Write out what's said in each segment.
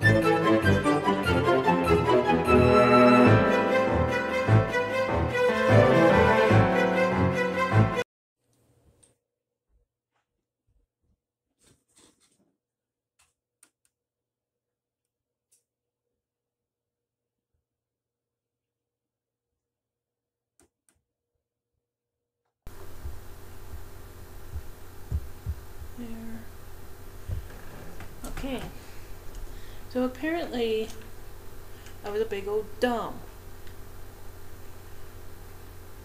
There. Okay. So apparently, I was a big old dumb.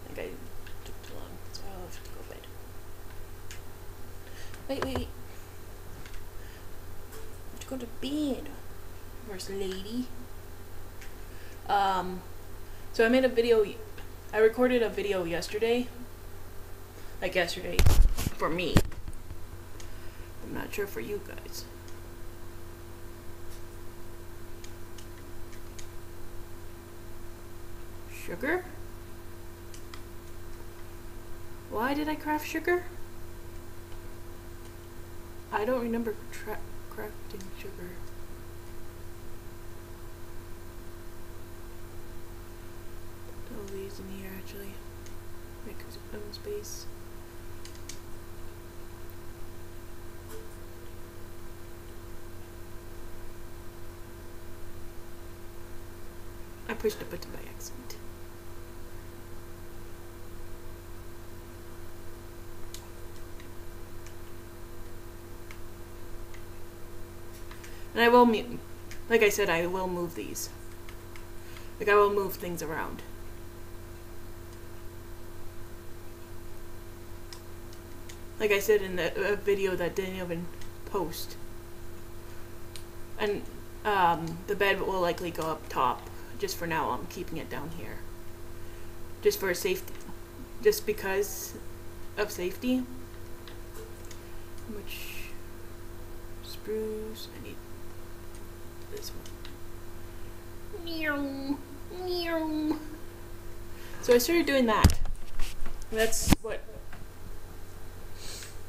I think I took too long, so I'll have to go to bed. Wait, wait, have to go to bed, first lady. Um, so I made a video. I recorded a video yesterday. Like yesterday, for me. I'm not sure for you guys. Sugar? Why did I craft sugar? I don't remember crafting sugar. Put all these in here actually. Make some space. I pushed a button by accident. And I will, like I said, I will move these. Like I will move things around. Like I said in the video that didn't even post. And um, the bed will likely go up top. Just for now, I'm keeping it down here. Just for safety. Just because of safety. How much spruce? I need this one. Meow. Meow. So I started doing that. That's what.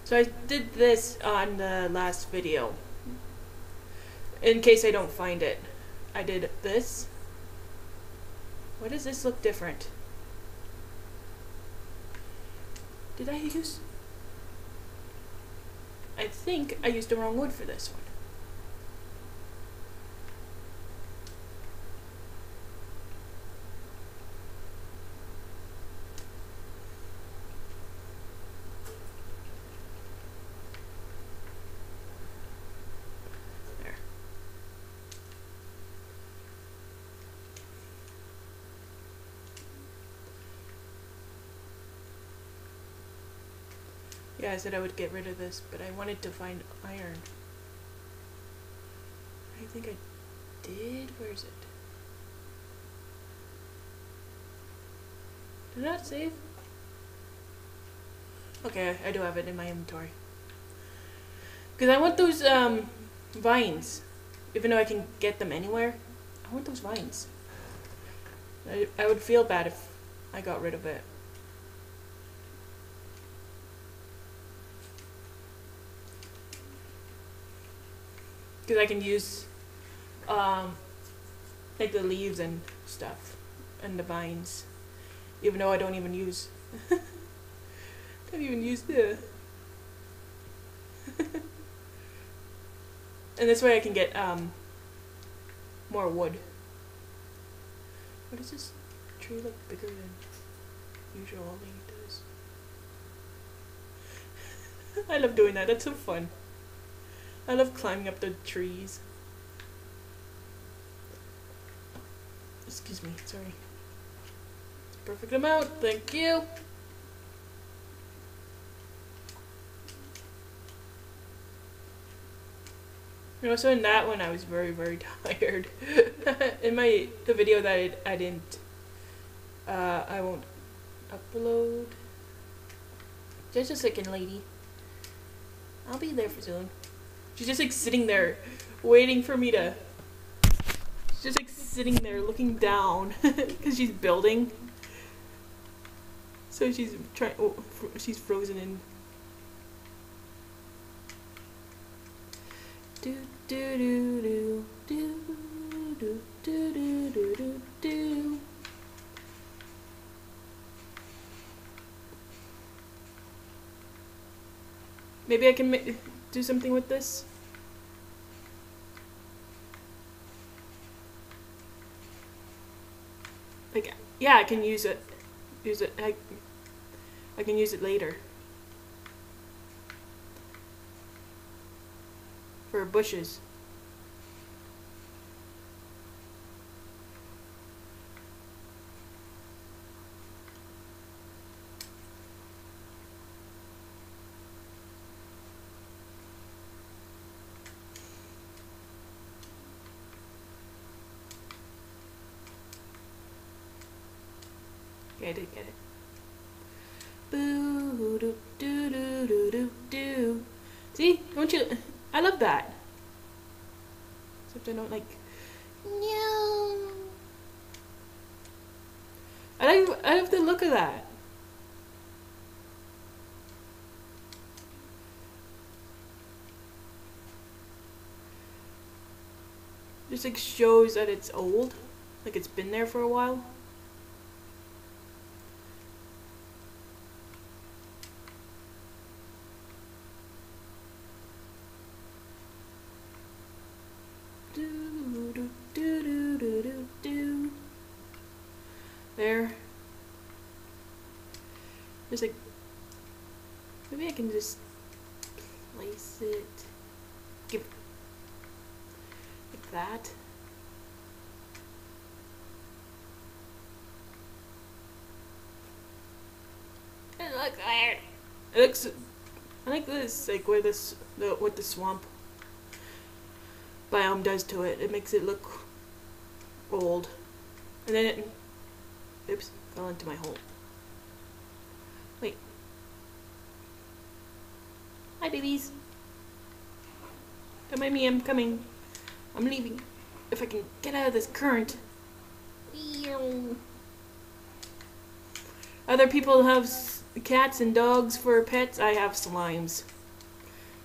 So I did this on the last video. In case I don't find it. I did this. Why does this look different? Did I use... I think I used the wrong wood for this one. I said I would get rid of this, but I wanted to find iron. I think I did. Where is it? Did not save? Okay, I do have it in my inventory. Because I want those um, vines. Even though I can get them anywhere, I want those vines. I, I would feel bad if I got rid of it. Because I can use um, like the leaves and stuff and the vines, even though I don't even use. don't even use the. and this way I can get um, more wood. What does this tree look bigger than usual? It does. I love doing that. That's so fun. I love climbing up the trees. Excuse me, sorry. Perfect amount, thank you. And also in that one, I was very, very tired. in my the video that I, I didn't, uh, I won't upload. Just a second, lady. I'll be there for soon. She's just like sitting there, waiting for me to. She's just like sitting there looking down because she's building. So she's trying. Oh, she's frozen in. Do do do do do do do do do do do. Maybe I can make do something with this. Like, yeah, I can use it. Use it. I, I can use it later. For bushes. Okay, I did get it. Boo doo doo doo doo doo doo. See, don't you? I love that. Except I don't like. No. I like. I love the look of that. Just like shows that it's old, like it's been there for a while. Do, do, do, do, do, do, do. There. There's like. Maybe I can just place it. Give. Like that. It looks weird. It looks. I like this, like where this, the what the swamp biome does to it. It makes it look old. And then it, oops, fell into my hole. Wait. Hi, babies. Don't mind me, I'm coming. I'm leaving. If I can get out of this current. Other people have cats and dogs for pets. I have slimes.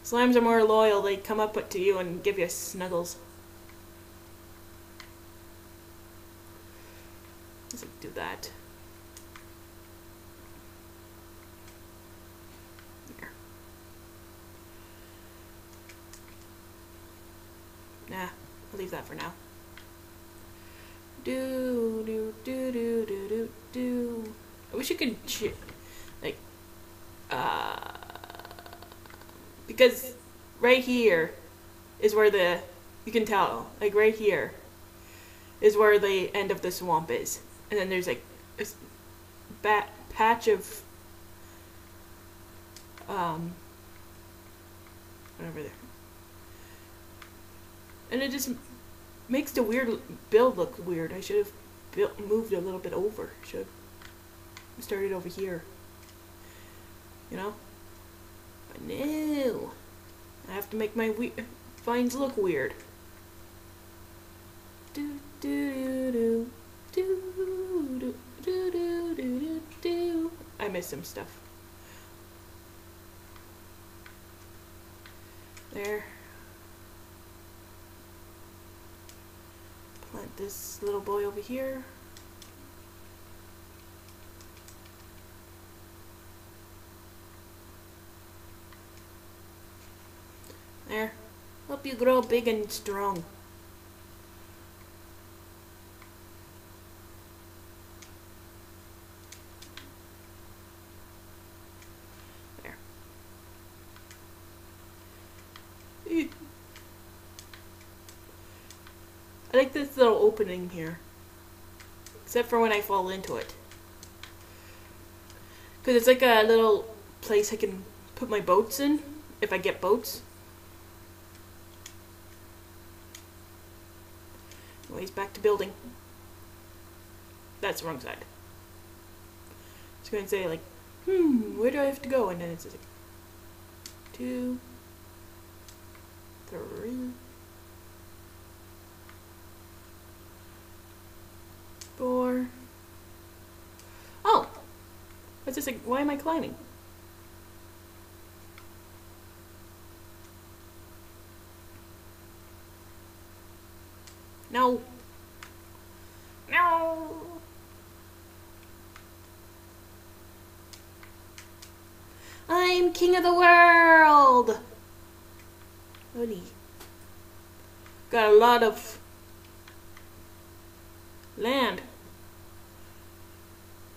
Slimes are more loyal. They come up to you and give you snuggles. Let's do that. Nah, I'll leave that for now. Do do do do do do do. I wish you could uh because right here is where the you can tell like right here is where the end of the swamp is. And then there's like a bat patch of um there and it just makes the weird build look weird. I should have built moved a little bit over. Should have started over here you know but no. I have to make my we- vines look weird. Do do do do do do do do do. I miss some stuff. There. Plant this little boy over here. There. Help you grow big and strong. There. I like this little opening here. Except for when I fall into it. Because it's like a little place I can put my boats in if I get boats. Anyways, back to building. That's the wrong side. It's going to say like, hmm, where do I have to go? And then it's like, two, three, four. Oh, it's just like, why am I climbing? No. No. I'm am king of the world. Hoodie. Got a lot of land.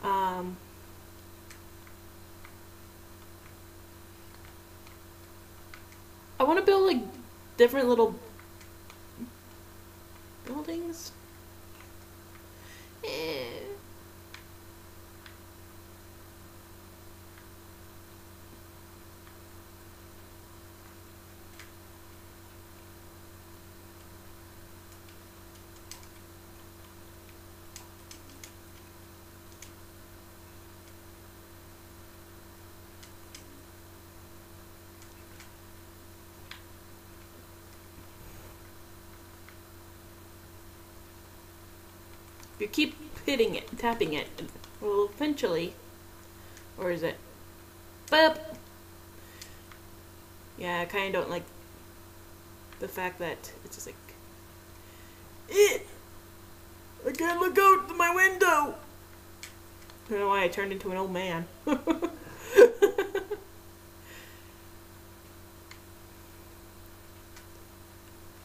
Um, I want to build like different little buildings. Eh. If you keep hitting it, tapping it, will eventually, or is it? Boop. Yeah, I kind of don't like the fact that it's just like, it. I can't look out my window. I don't know why I turned into an old man.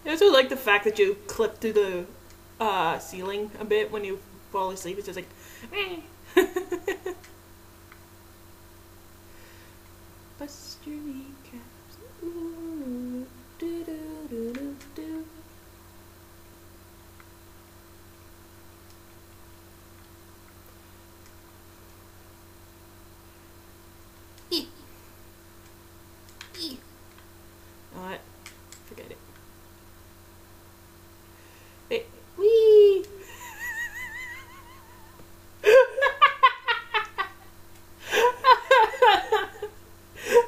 I also like the fact that you clip through the uh, ceiling a bit when you fall asleep. It's just like, eh. Bust your kneecaps. Ooh, do, do, do, do, do. Eek. Eek. What? Forget it. Wait. Wee.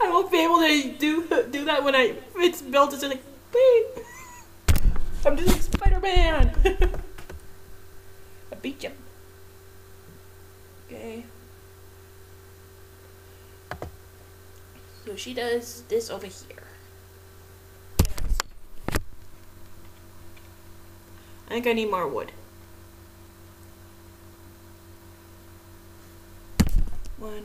I won't be able to do do that when I built. Just like, wee. I'm just like Spider Man. I beat you. Okay. So she does this over here. I think I need more wood. One,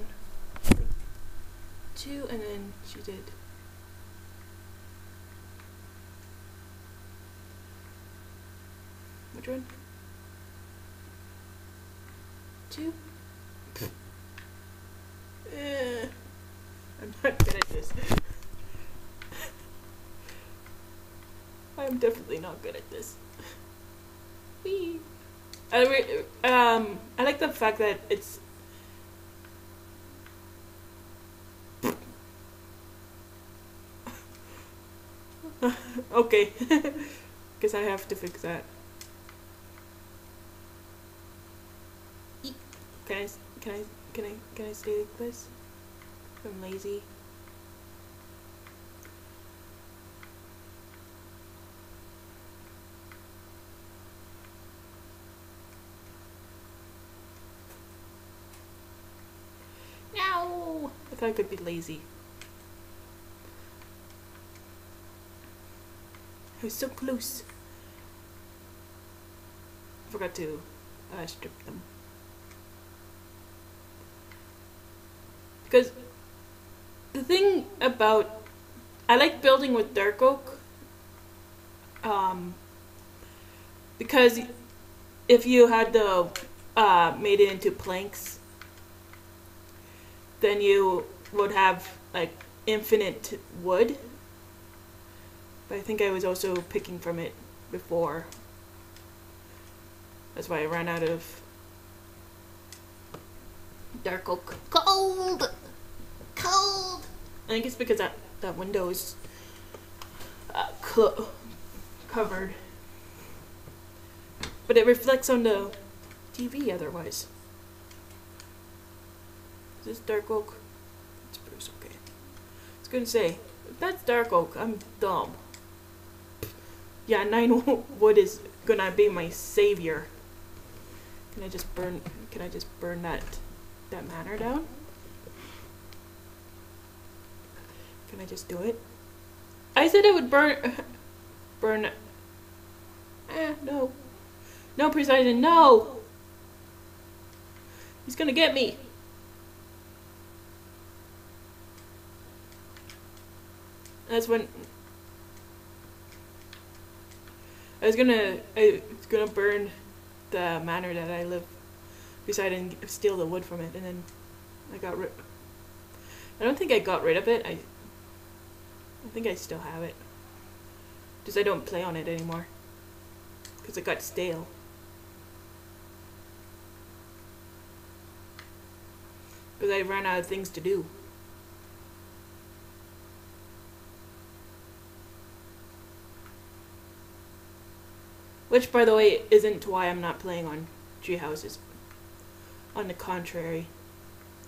two, and then she did. Which one? Two. Eh, I'm not good at this. Definitely not good at this. Whee. I um I like the fact that it's okay. Because I have to fix that. Can I can I can I can I stay like this? I'm lazy. Could be lazy. I was so close. I forgot to uh, strip them. Because the thing about I like building with dark oak. Um, because if you had the uh, made it into planks, then you would have like infinite wood. But I think I was also picking from it before. That's why I ran out of dark oak. Cold! Cold! I think it's because that, that window is uh, clo- covered. But it reflects on the TV otherwise. Is this dark oak? It's spruce, okay. I was gonna say, that's dark oak, I'm dumb. Yeah, nine wood is gonna be my savior. Can I just burn? Can I just burn that that manor down? Can I just do it? I said I would burn burn. Eh, no, no, Poseidon, no. He's gonna get me. That's when I was gonna I was gonna burn the manor that I live beside and steal the wood from it, and then I got rid. I don't think I got rid of it. I I think I still have it. Just I don't play on it anymore because it got stale. Because I ran out of things to do. Which, by the way, isn't why I'm not playing on Tree Houses. On the contrary,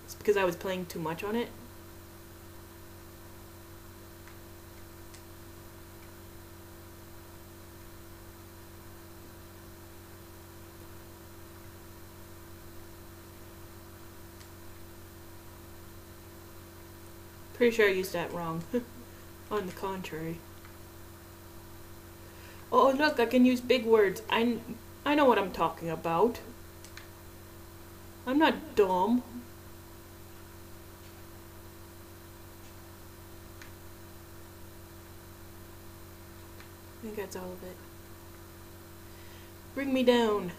it's because I was playing too much on it. Pretty sure I used that wrong. on the contrary. Oh, look, I can use big words. I, I know what I'm talking about. I'm not dumb. I think that's all of it. Bring me down.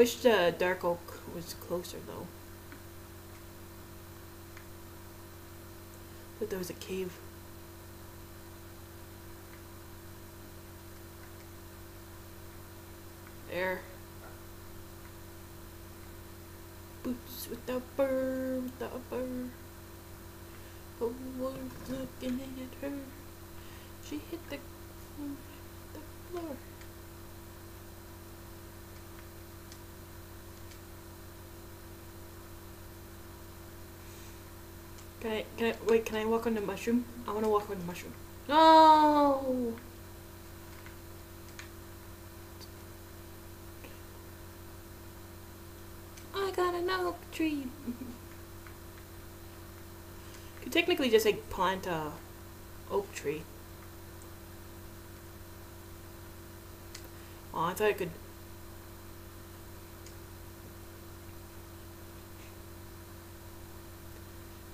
Wish the dark oak was closer though. But there was a cave. There. Boots with without fur, without fur. Oh, was looking at her. She hit the, the floor. Can I, can I, wait, can I walk on the mushroom? I want to walk on the mushroom. No! I got an oak tree. Could technically just like plant a oak tree. Oh, I thought I could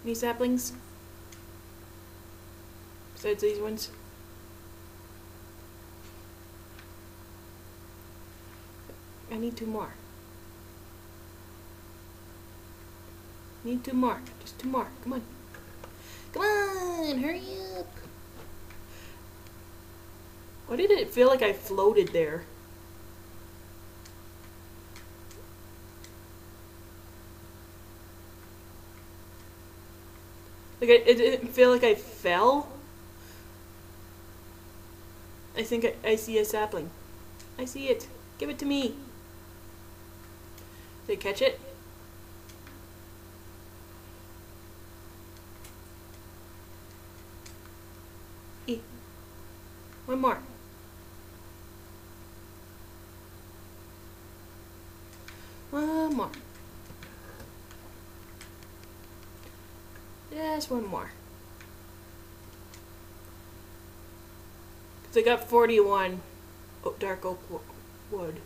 Any saplings? Besides these ones? I need two more. Need two more. Just two more. Come on. Come on, hurry up. Why did it feel like I floated there? Like, I, it didn't feel like I fell. I think I, I see a sapling. I see it. Give it to me. Did I catch it? One more. One more. Just one more. Because I got 41 dark oak wood.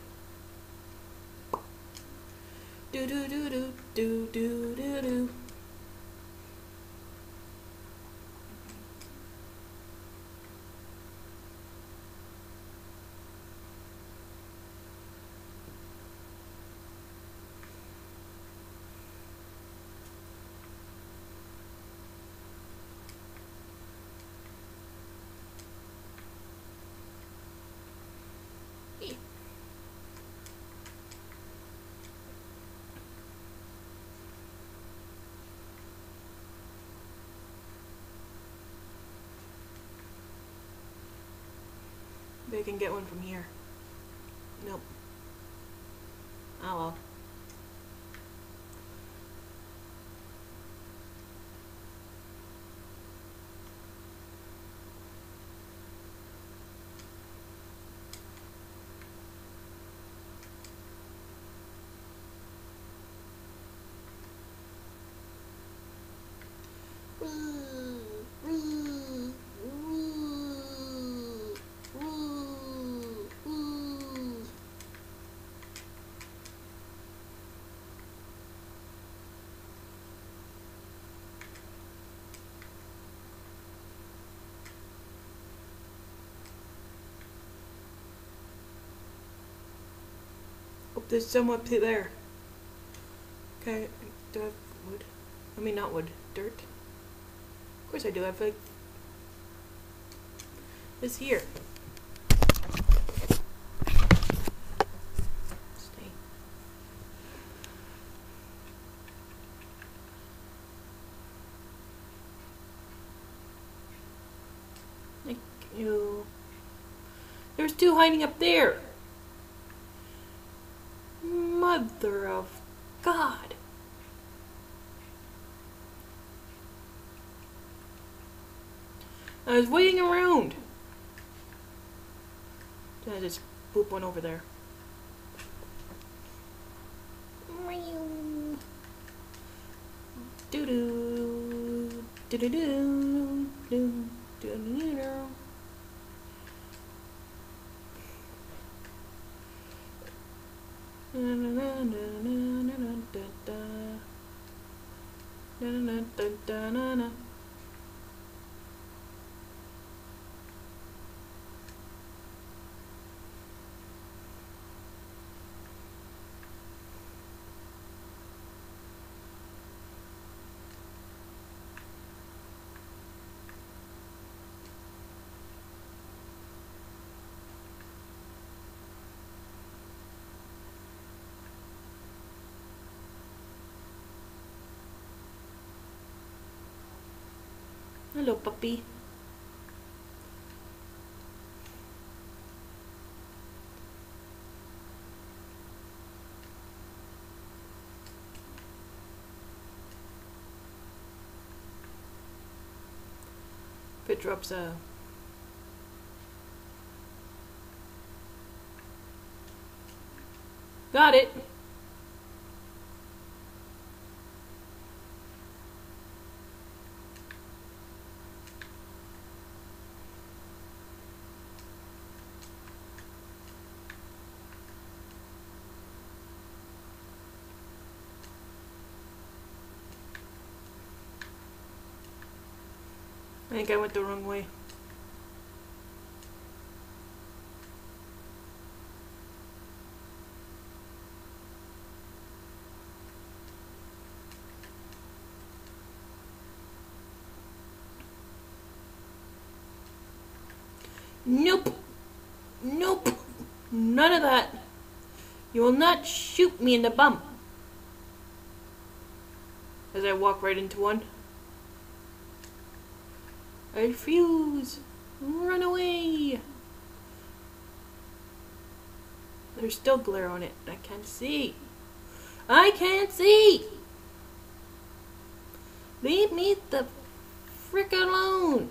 Do do do do do do do do. I can get one from here. Nope. Oh well. Woo, woo, woo, woo. There's some up there. Okay, do I have wood? I mean, not wood, dirt. Of course I do. I have like this here. Stay. Thank you. There's two hiding up there. Mother of God. I was waiting around. I just boop one over there. Do do do do do do do do do. Da-na-na. Hello, puppy. If drops a Got it. Think I went the wrong way. Nope. Nope. None of that. You will not shoot me in the bum. As I walk right into one. I refuse. Run away. There's still glare on it. I can't see. I can't see. Leave me the frick alone.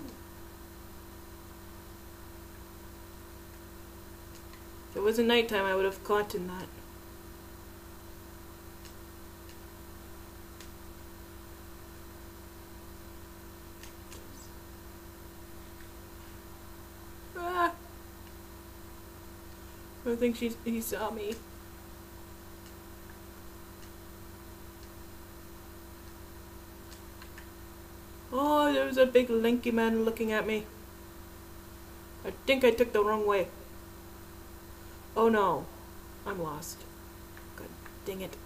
If it wasn't nighttime, I would have caught gotten that. Ah. I think she he saw me. Oh, there was a big lanky man looking at me. I think I took the wrong way. Oh no, I'm lost. God dang it.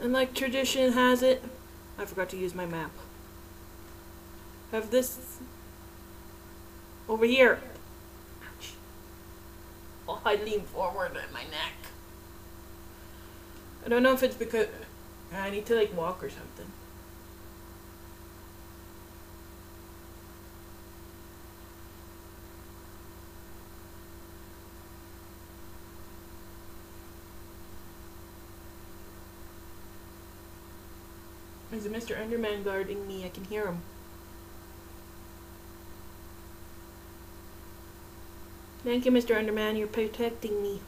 And like tradition has it, I forgot to use my map. Have this over here. Ouch. Oh, I lean forward at my neck. I don't know if it's because I need to like walk or something. There's a Mr. Enderman guarding me. I can hear him. Thank you, Mr. Enderman. You're protecting me.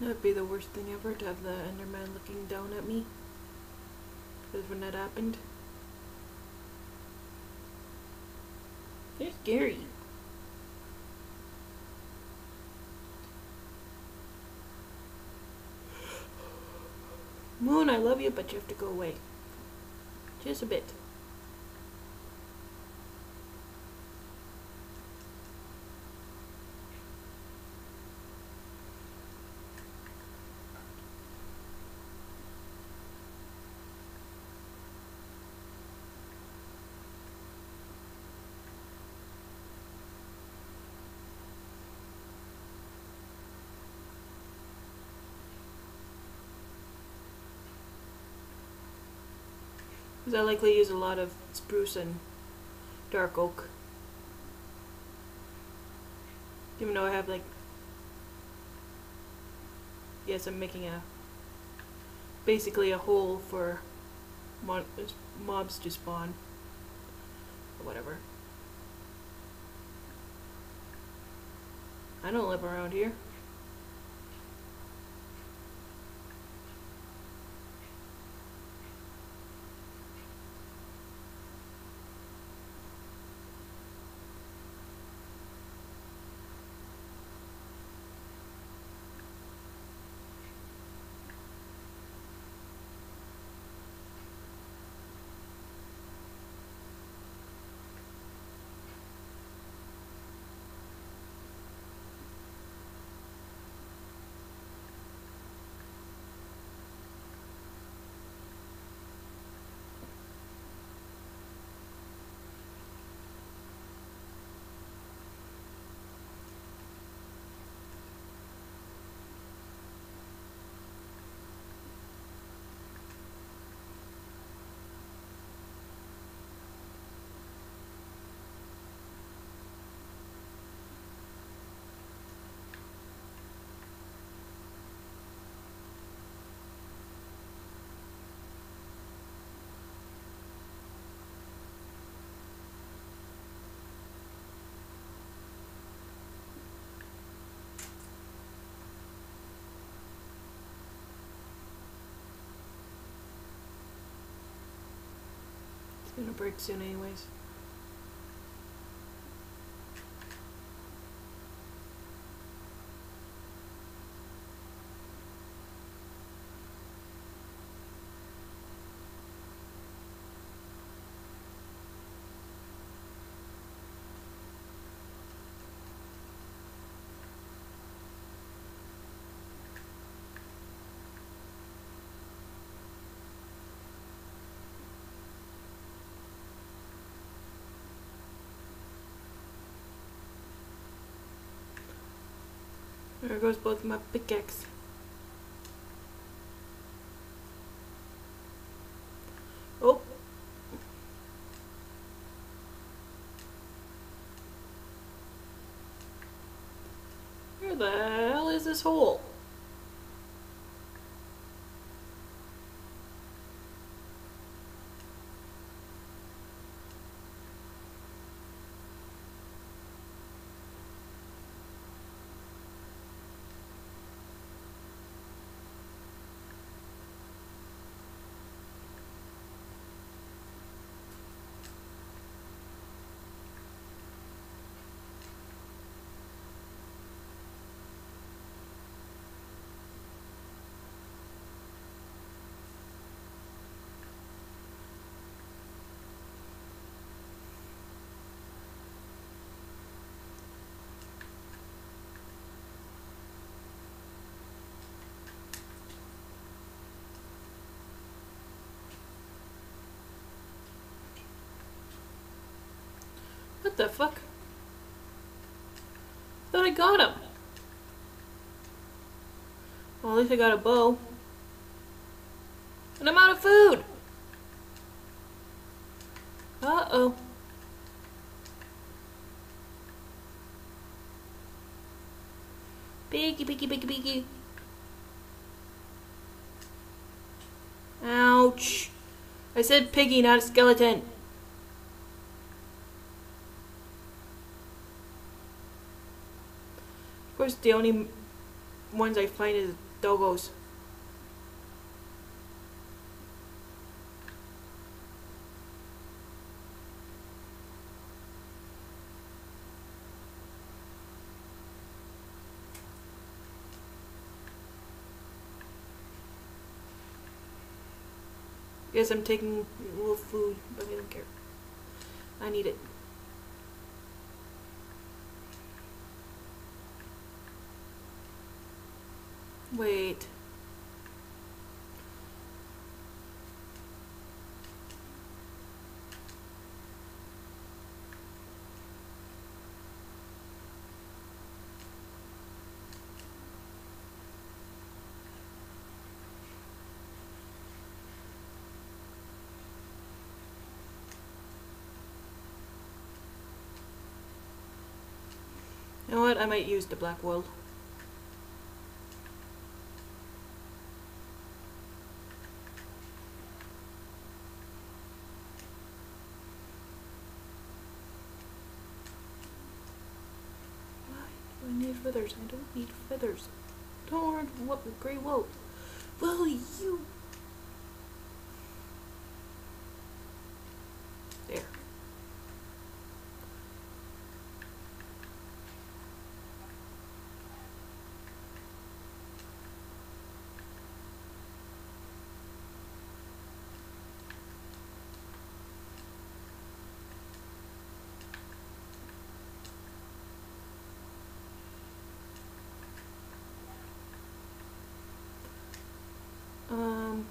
That would be the worst thing ever to have the Enderman looking down at me. Because when that happened, they're scary. Moon, I love you, but you have to go away. Just a bit. Because I likely use a lot of spruce and dark oak. Even though I have like... Yes, I'm making a... Basically a hole for mobs to spawn. Or whatever. I don't live around here. Gonna break soon anyways. There goes both my pickaxe. Oh. Where the hell is this hole? What the fuck? Thought I got him. Well, at least I got a bow. And I'm out of food. Uh-oh. Piggy, piggy, piggy, piggy. Ouch. I said piggy, not a skeleton. Of course, the only ones I find is Doggos. Yes, I'm taking little food, but I don't care. I need it. Wait. You know what? I might use the black wool. Feathers? I don't need feathers. Don't want what with grey wool. Will you? There. Um.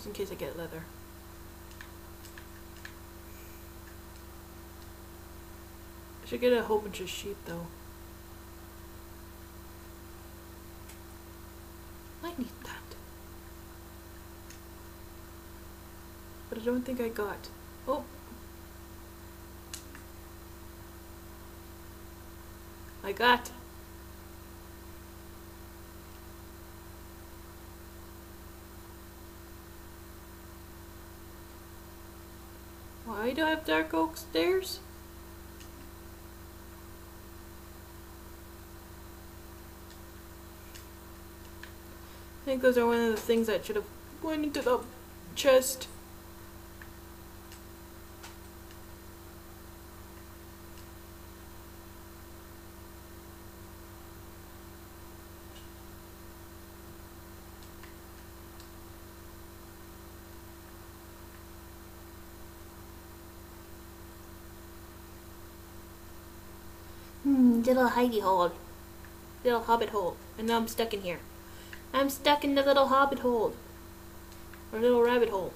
Just in case I get leather. I should get a whole bunch of sheep though. I need that. But I don't think I got. Oh! I got. Why do have dark oak stairs? I think those are one of the things that should have went into the chest. Hmm, little hidey hole. Little hobbit hole. And now I'm stuck in here. I'm stuck in the little hobbit hole. Or little rabbit hole.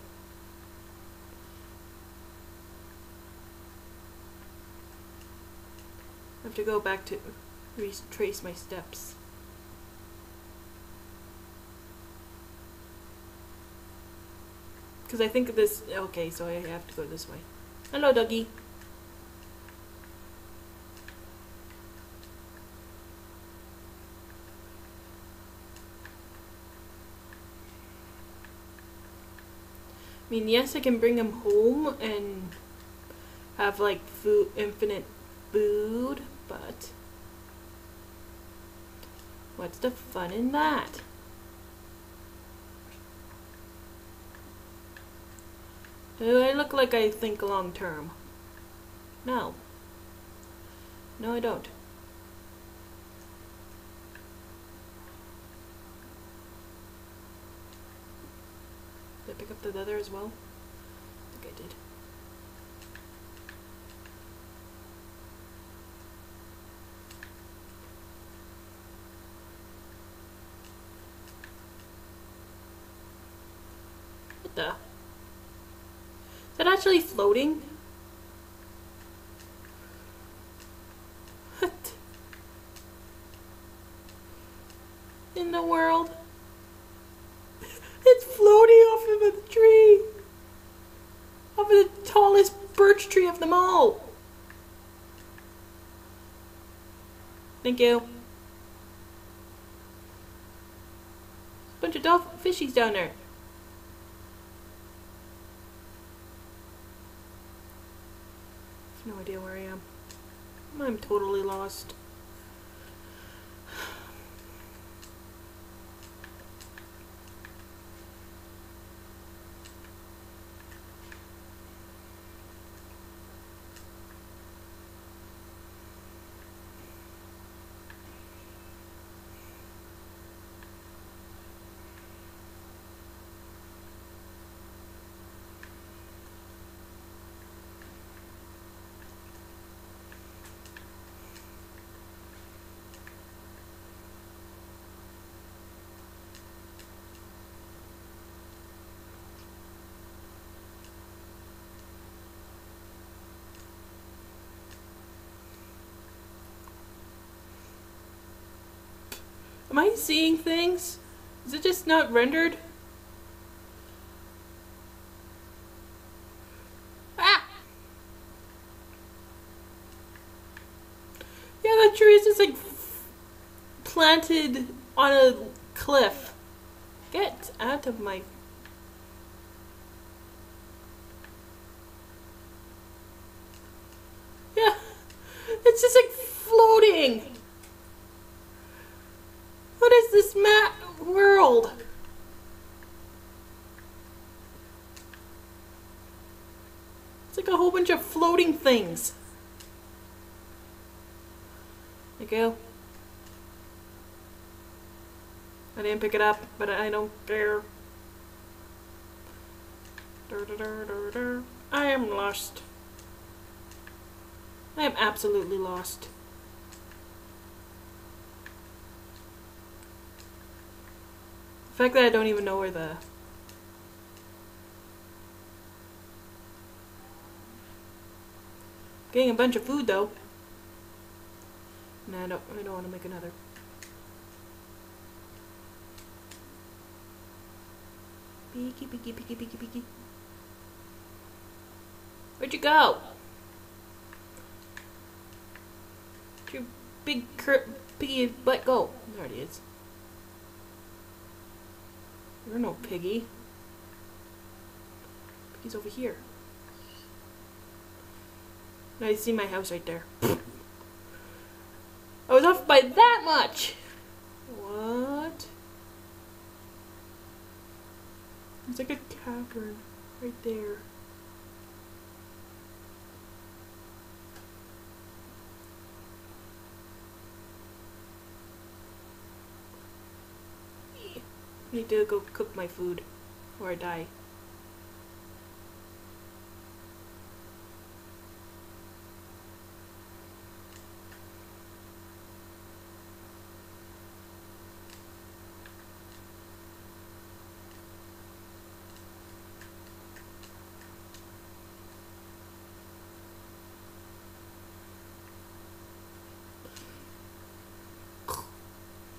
I have to go back to retrace my steps. Because I think this... Okay, so I have to go this way. Hello, doggy. Mean, yes, I can bring him home and have like food, infinite food, but what's the fun in that? Do I look like I think long term? No. No, I don't. I pick up the leather as well? I think I did. What the? Is that actually floating? What? In the world? It's floating off of a tree. Off of the tallest birch tree of them all. Thank you. Bunch of dolphin fishies down there. No idea where I am. I'm totally lost. Am I seeing things? Is it just not rendered? Ah! Yeah, that tree is just like planted on a cliff. Get out of my Yeah, it's just like floating. What is this map world? It's like a whole bunch of floating things. There you go. I didn't pick it up, but I don't care. Dur, dur, dur. I am lost. I am absolutely lost. The fact that I don't even know where the Getting a bunch of food though. No, I don't I don't want to make another. Peeky peeky peeky peeky peeky. Where'd you go? Where'd your big cur piggy butt go? There it is. You're no piggy. Piggy's over here. You see my house right there. I was off by that much! What? It's like a cavern right there. I need to go cook my food or I die.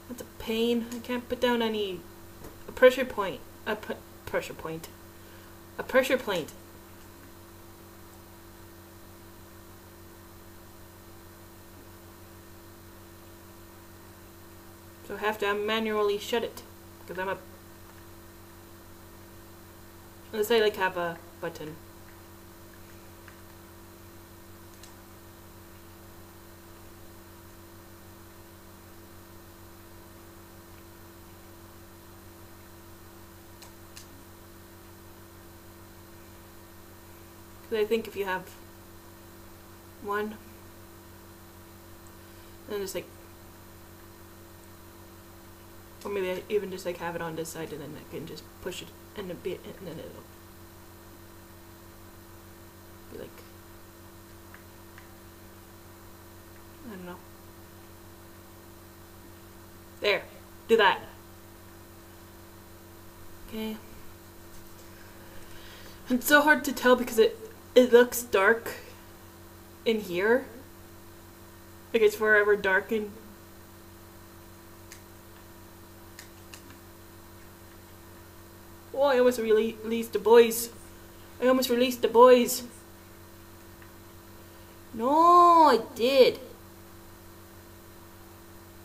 That's a pain. I can't put down any a pressure point. A pressure point. A pressure plate. So I have to manually shut it because I'm a. Unless I like have a button. I think if you have one, then just like, or maybe I even just like have it on this side and then I can just push it and, it be, and then it'll be like, I don't know. There, do that. Okay. It's so hard to tell because it it looks dark in here. Like it's forever dark in Oh, I almost really released the boys. I almost released the boys. No, I did.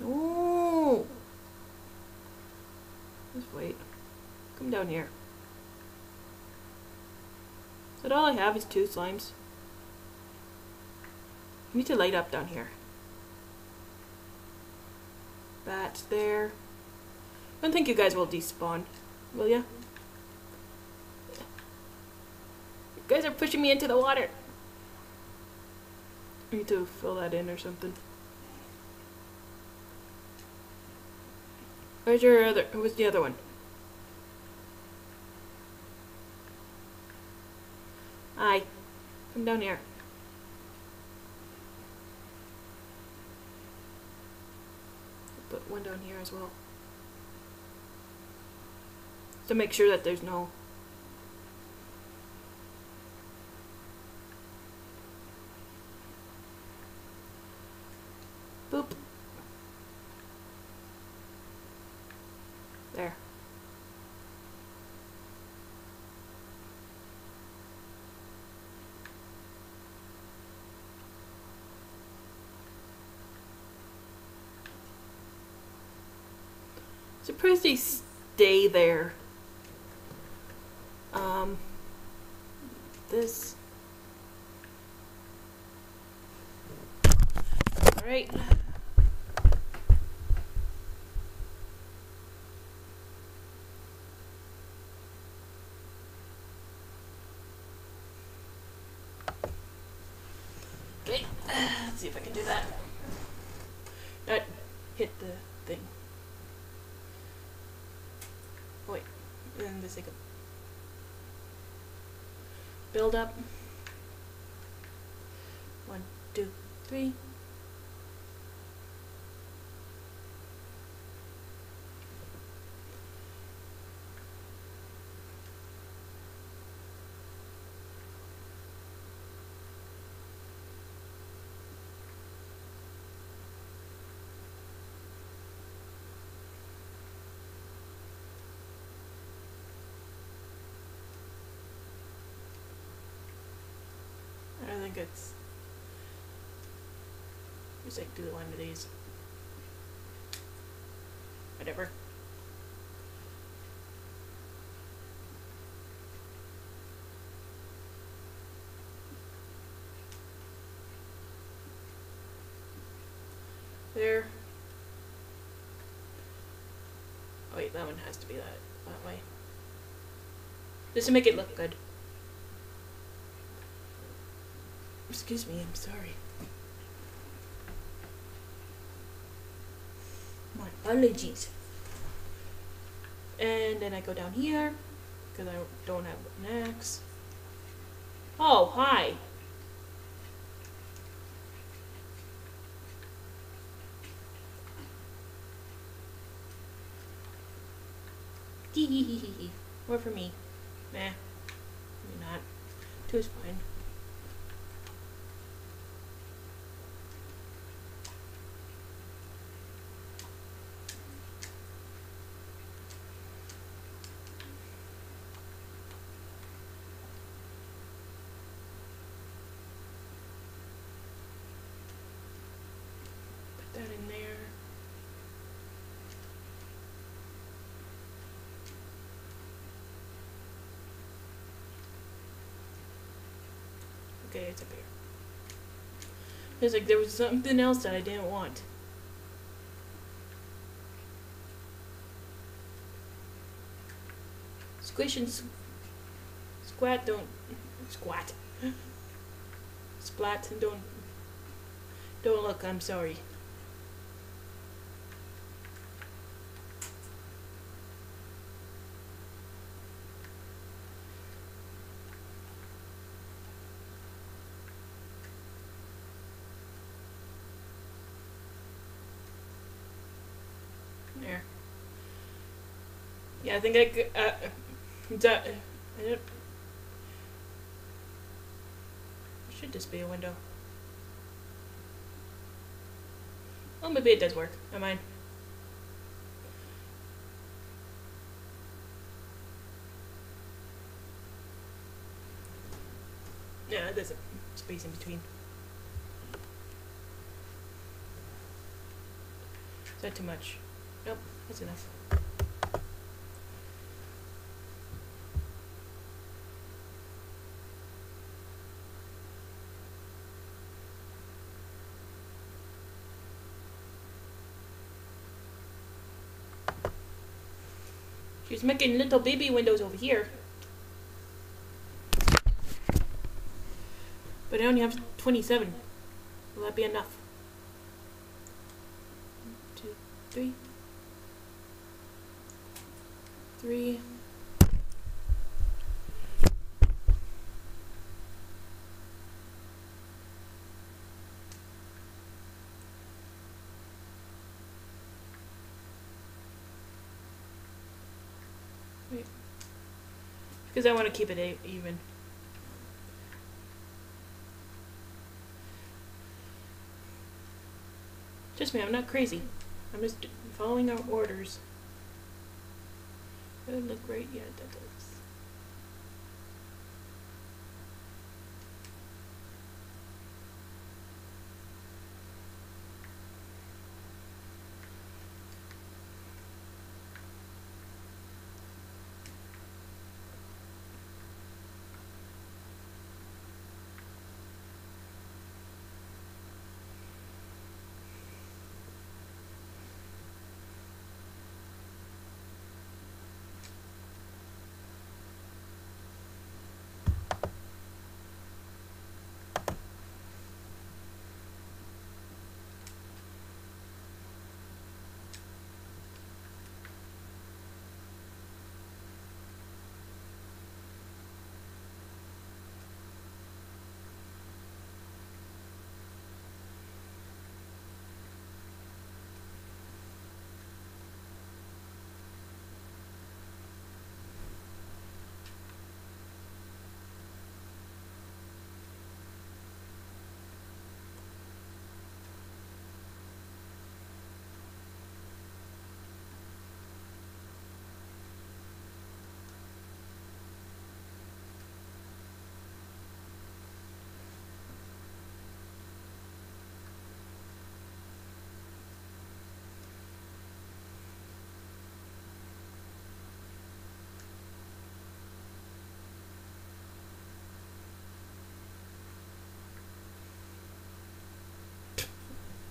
No. Just wait. Come down here. That all I have is two slimes? I need to light up down here. That's there. I don't think you guys will despawn, will ya? You guys are pushing me into the water. I need to fill that in or something. Where's your other? Who's the other one? Hi. Come down here. Put one down here as well. To make sure that there's no Boop. There. Surprised they stay there. Um, this. All right. Okay, let's see if I can do that. Not hit the thing. Oh, wait, and the second. Build up. One, two, three. I think. Just like do one of these. Whatever. There. Oh wait, that one has to be that that way. Just to make it look good. Excuse me, I'm sorry. My apologies. And then I go down here because I don't have an axe. Oh, hi. Tee hee hee hee hee. More for me. Nah. Maybe not. Two is fine. Put that in there. Okay, it's up here. It's like there was something else that I didn't want. Squish and s- squat don't squat. Splat and don't don't look, I'm sorry. There. Yeah, I think I uh, don't, should just be a window. Oh, maybe it does work. I mind. Yeah, there's a space in between. Is that too much? Nope, that's enough. She's making little baby windows over here. But I only have 27. Will that be enough? One, two, three. Three. Because I want to keep it even. Just me, I'm not crazy. I'm just following our orders. It look right? Yeah, that does.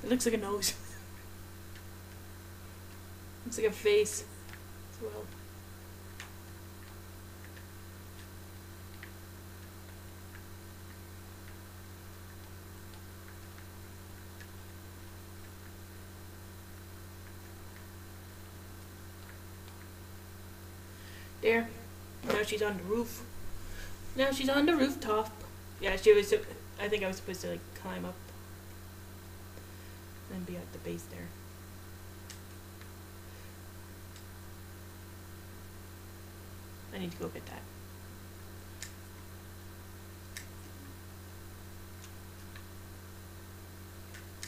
It looks like a nose. looks like a face as well. There. Now she's on the roof. Now she's on the rooftop. Yeah, she was. I think I was supposed to like climb up at the base there. I need to go get that.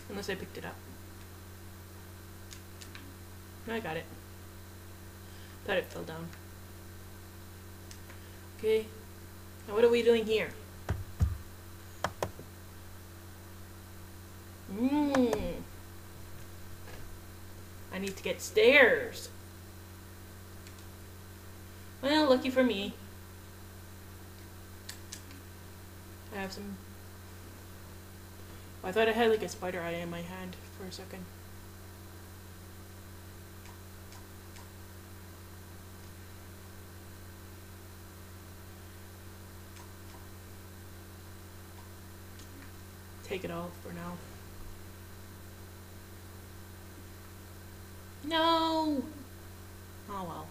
Unless I picked it up. I got it. Thought it fell down. Okay. Now what are we doing here? Mmm. I need to get stairs. Well, lucky for me. I have some... I thought I had like a spider eye in my hand for a second. Take it all for now. No! Oh well.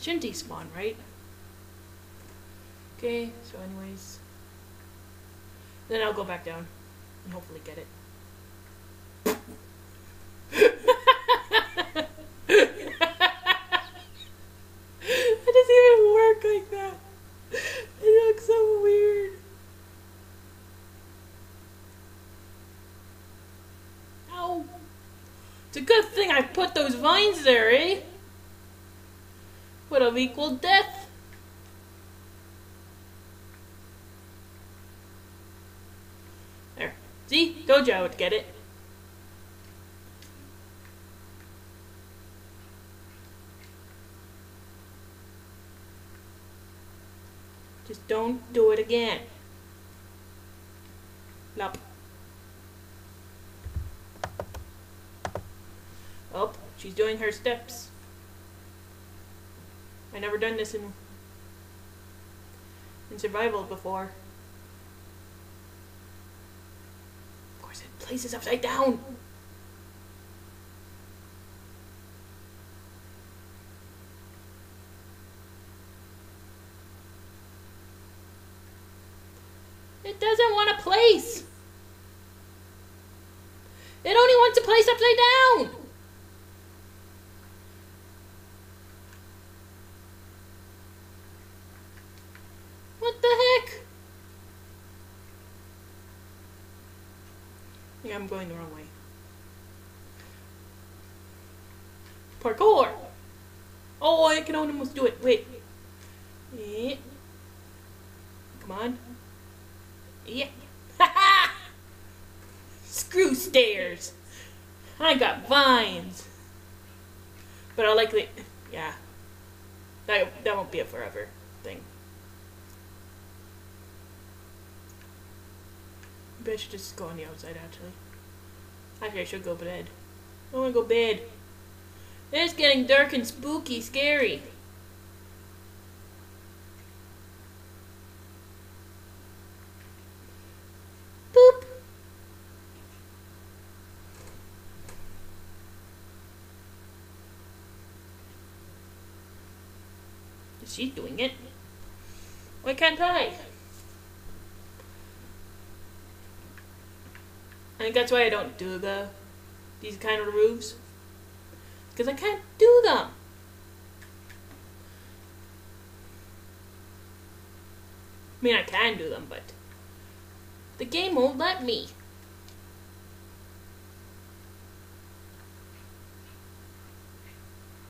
Shouldn't despawn, right? Okay, so anyways. Then I'll go back down and hopefully get it. It equal death. There. See? Gojo would get it. Just don't do it again. Nope. Oh, she's doing her steps. Never done this in in survival before. Of course, it places upside down. It doesn't want a place. It only wants a place upside down. What the heck? Yeah, I'm going the wrong way. Parkour! Oh, I can almost do it. Wait. Come on. Yeah. Screw stairs. I got vines. But I'll likely, yeah. That, that won't be a forever thing. Maybe I should just go on the outside, actually. Actually, I should go bed. I want to go bed. It's getting dark and spooky, scary. Boop. Is she doing it. Why can't I? I think that's why I don't do the these kind of roofs. Because I can't do them. I mean, I can do them, but the game won't let me.